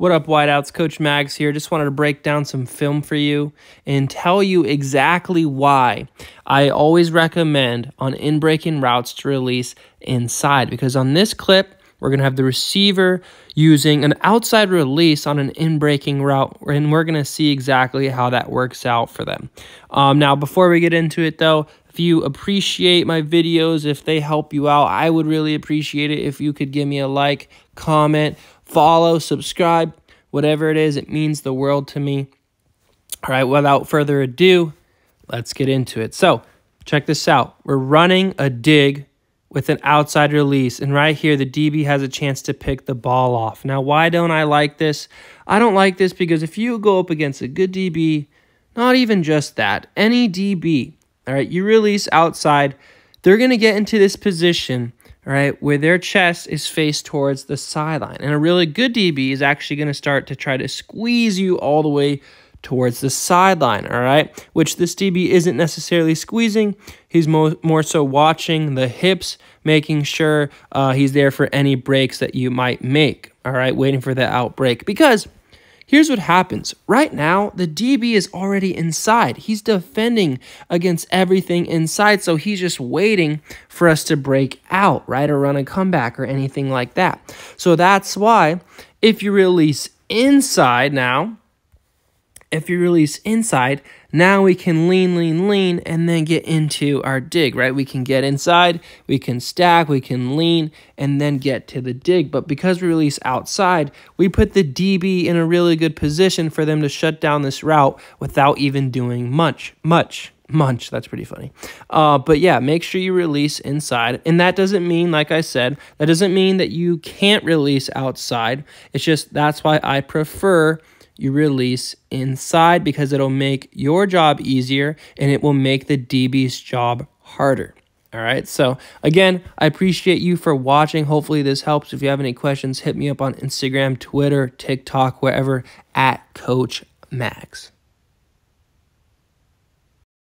What up, wideouts? Coach Magz here. Just wanted to break down some film for you and tell you exactly why I always recommend on in breaking routes to release inside. Because on this clip, we're going to have the receiver using an outside release on an in breaking route, and we're going to see exactly how that works out for them. Um, now, before we get into it, though, if you appreciate my videos, if they help you out, I would really appreciate it if you could give me a like, comment, follow, subscribe, whatever it is. It means the world to me. All right, without further ado, let's get into it. So, check this out. We're running a dig with an outside release. And right here, the DB has a chance to pick the ball off. Now, why don't I like this? I don't like this because if you go up against a good DB, not even just that, any DB, all right, you release outside, they're going to get into this position all right, where their chest is faced towards the sideline. And a really good DB is actually going to start to try to squeeze you all the way towards the sideline, all right? Which this DB isn't necessarily squeezing. He's more, more so watching the hips, making sure uh, he's there for any breaks that you might make, all right? Waiting for the outbreak. Because Here's what happens. Right now, the DB is already inside. He's defending against everything inside, so he's just waiting for us to break out, right? Or run a comeback or anything like that. So that's why if you release inside now, if you release inside, now we can lean, lean, lean, and then get into our dig, right? We can get inside, we can stack, we can lean, and then get to the dig. But because we release outside, we put the DB in a really good position for them to shut down this route without even doing much, much, munch. That's pretty funny. Uh, but yeah, make sure you release inside. And that doesn't mean, like I said, that doesn't mean that you can't release outside. It's just that's why I prefer you release inside because it'll make your job easier and it will make the DB's job harder. All right. So, again, I appreciate you for watching. Hopefully, this helps. If you have any questions, hit me up on Instagram, Twitter, TikTok, wherever at Coach Magz.